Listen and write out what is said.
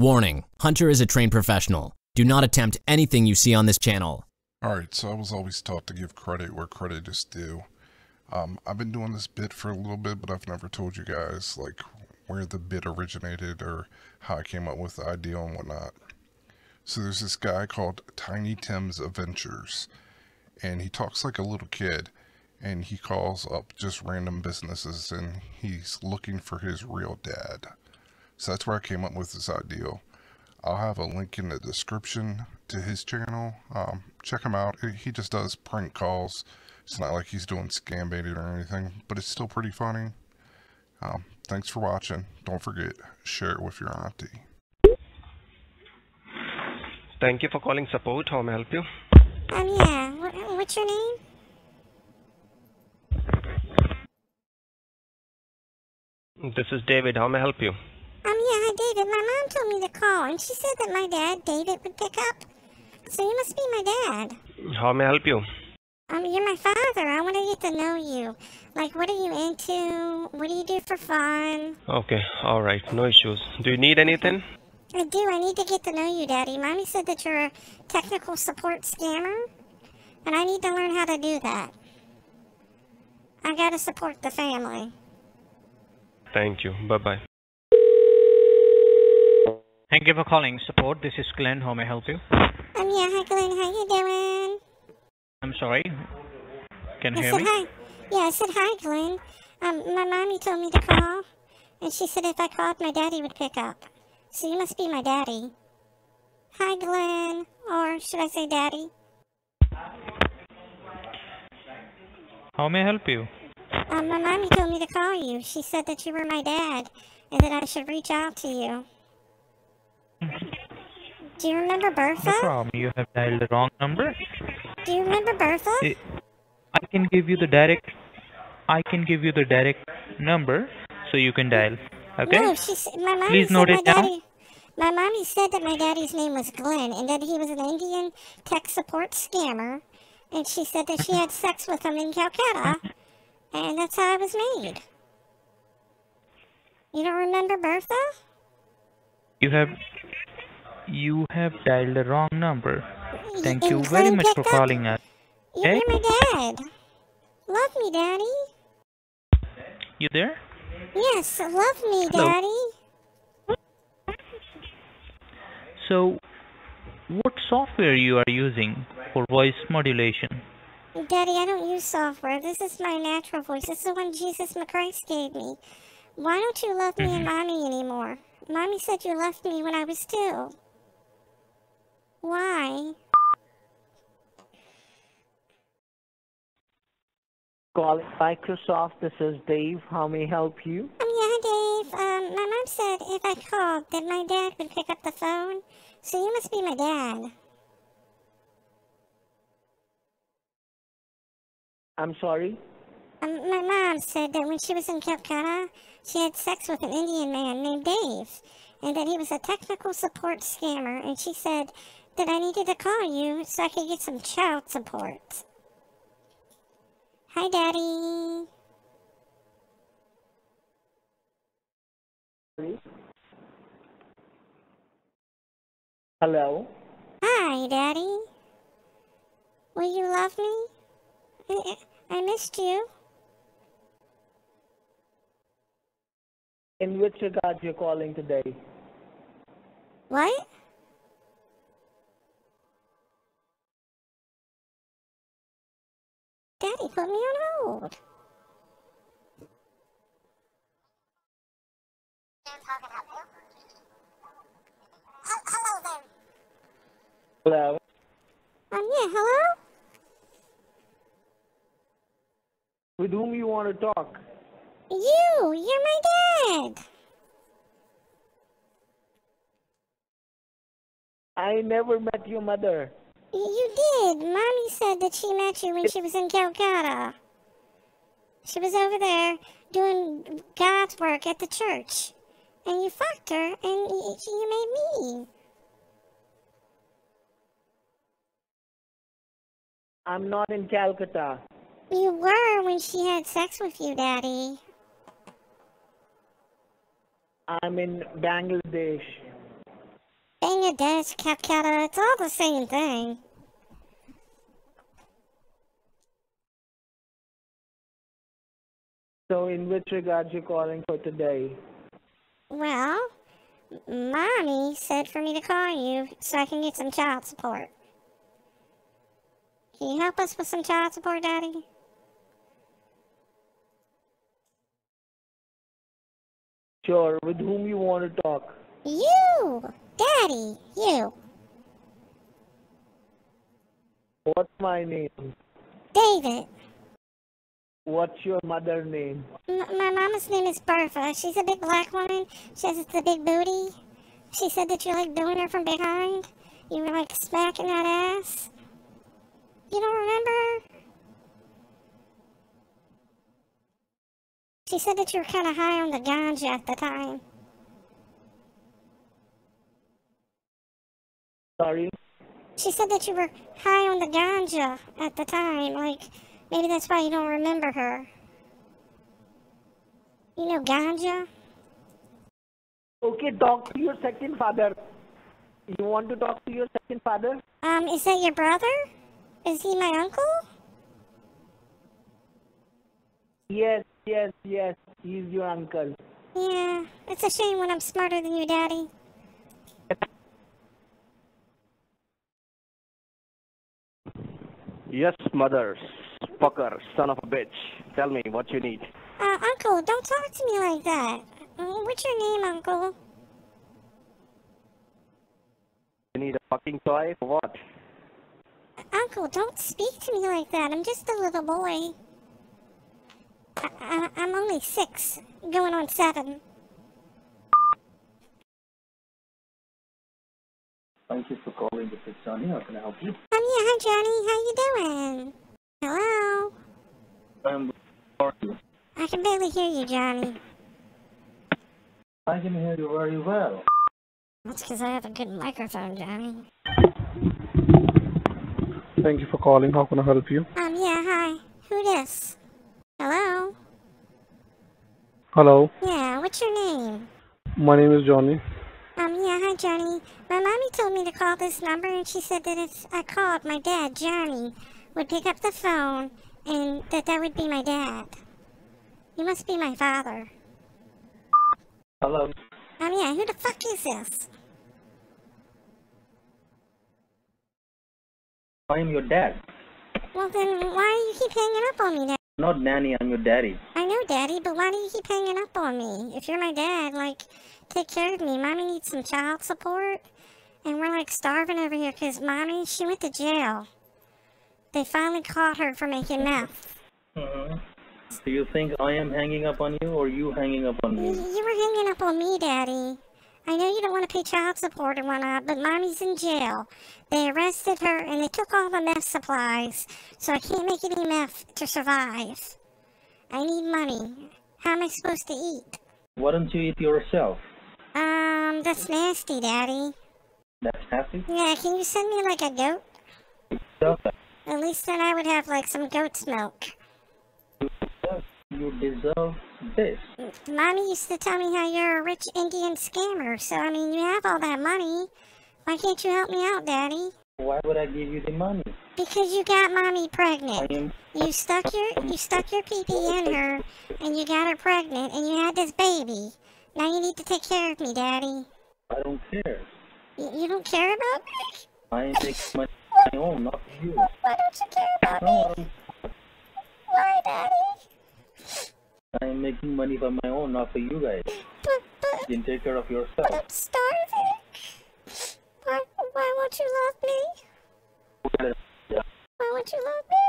Warning Hunter is a trained professional. Do not attempt anything you see on this channel. Alright, so I was always taught to give credit where credit is due. Um, I've been doing this bit for a little bit, but I've never told you guys, like, where the bit originated or how I came up with the idea and whatnot. So there's this guy called Tiny Tim's Adventures, and he talks like a little kid, and he calls up just random businesses, and he's looking for his real dad. So that's where I came up with this idea. I'll have a link in the description to his channel. Um, check him out. He just does prank calls. It's not like he's doing scam baiting or anything, but it's still pretty funny. Um, thanks for watching. Don't forget, share it with your auntie. Thank you for calling support. How may I help you? Um, yeah. What, what's your name? This is David. How may I help you? Um, yeah, hi, David. My mom told call, and she said that my dad, David, would pick up. So you must be my dad. How may I help you? Um, you're my father. I want to get to know you. Like, what are you into? What do you do for fun? Okay, alright, no issues. Do you need anything? I do. I need to get to know you, Daddy. Mommy said that you're a technical support scammer, and I need to learn how to do that. I gotta support the family. Thank you. Bye bye. Thank you for calling support. This is Glenn. How may I help you? Um, yeah, hi, Glenn. How you doing? I'm sorry. Can you I hear said me? hi. Yeah, I said hi, Glenn. Um, my mommy told me to call, and she said if I called, my daddy would pick up. So you must be my daddy. Hi, Glenn. Or should I say daddy? How may I help you? Um, my mommy told me to call you. She said that you were my dad, and that I should reach out to you. Do you remember No Bertha? problem. You have dialed the wrong number. Do you remember Bertha? I can give you the direct. I can give you the direct number so you can dial. Okay. No, she s- my mommy Please said note my it down. daddy. My mommy said that my daddy's name was Glenn and that he was an Indian tech support scammer, and she said that she had sex with him in Calcutta, and that's how I was made. You don't remember Bertha? You have. You have dialed the wrong number. Thank you very much for calling us. You're Okay. my dad. Love me, Daddy. You there? Yes, love me, Hello. Daddy. So, what software you are using for voice modulation? Daddy, I don't use software. This is my natural voice. This is the one Jesus Christ gave me. Why don't you love me and mm-hmm. mommy anymore? Mommy said you left me when I was two. Why? Calling Microsoft, this is Dave. How may I help you? Um, yeah, Dave. Um, my mom said if I called, that my dad would pick up the phone. So you must be my dad. I'm sorry. Um, my mom said that when she was in Calcutta, she had sex with an Indian man named Dave, and that he was a technical support scammer, and she said that I needed to call you so I could get some child support. Hi, Daddy. Hello. Hi, Daddy. Will you love me? I, I missed you. In which regard you're calling today? What? Daddy put me on hold. Hello there. Hello. Um, yeah, hello? With whom you want to talk? You, you're my dad. I never met your mother. You did. Mommy said that she met you when she was in Calcutta. She was over there doing God's work at the church. And you fucked her, and you made me. I'm not in Calcutta. You were when she had sex with you, Daddy. I'm in Bangladesh. Bangladesh, Calcutta, it's all the same thing. So in which regards you're calling for today? Well, Mommy said for me to call you so I can get some child support. Can you help us with some child support, Daddy? Sure, with whom you want to talk? You! Daddy! You! What's my name? David! What's your mother name? M- my mama's name is Bertha. She's a big black woman. She has the big booty. She said that you like doing her from behind. You were like smacking that ass. You don't remember? She said that you were kind of high on the ganja at the time. Sorry? She said that you were high on the ganja at the time. Like, maybe that's why you don't remember her. You know ganja? Okay, talk to your second father. You want to talk to your second father? Um, is that your brother? Is he my uncle? Yes, yes, yes. He's your uncle. Yeah, it's a shame when I'm smarter than you, Daddy. Yes, mother. Fucker, son of a bitch. Tell me what you need. Uh, Uncle, don't talk to me like that. Uh, What's your name, Uncle? You need a fucking toy for what? Uncle, don't speak to me like that. I'm just a little boy. I, I, I'm only six, going on seven. Thank you for calling. This is Johnny. How can I help you? Yeah, hi, Johnny. How you doing? Hello? I'm sorry. I can barely hear you, Johnny. I can hear you very well. That's because I have a good microphone, Johnny. Thank you for calling. How can I help you? Um, yeah, hi. Who this? Hello? Hello, Yeah, what's your name? my name is Johnny. Hi, Johnny. My mommy told me to call this number, and she said that if I called, my dad, Johnny, would pick up the phone, and that that would be my dad. You must be my father. Hello. Um, yeah, who the fuck is this? I am your dad. Well, then why do you keep hanging up on me, Dad? Not nanny, I'm your daddy. I know, Daddy, but why do you keep hanging up on me? If you're my dad, like, take care of me. Mommy needs some child support, and we're like starving over here because Mommy, she went to jail. They finally caught her for making meth. hmm Do you think I am hanging up on you or you hanging up on me? you were hanging up on me, Daddy. I know you don't want to pay child support and whatnot, but Mommy's in jail. They arrested her and they took all the meth supplies, so I can't make any meth to survive. I need money. How am I supposed to eat? Why don't you eat yourself? Um, that's nasty, Daddy. That's nasty? Yeah, can you send me like a goat? Yourself, At least then I would have like some goat's milk. You deserve this. Mommy used to tell me how you're a rich Indian scammer, so I mean, you have all that money. Why can't you help me out, Daddy? Why would I give you the money? Because you got mommy pregnant. am. You stuck your you stuck your pee pee in her, and you got her pregnant, and you had this baby. Now you need to take care of me, Daddy. I don't care. You, you don't care about me? I money on my own, not you. Why don't you care about No, me? Why, Daddy? I'm making money for my own, not for you guys. But, but, you can take care of yourself. But I'm starving. Why, why won't you love me? Why won't you love me?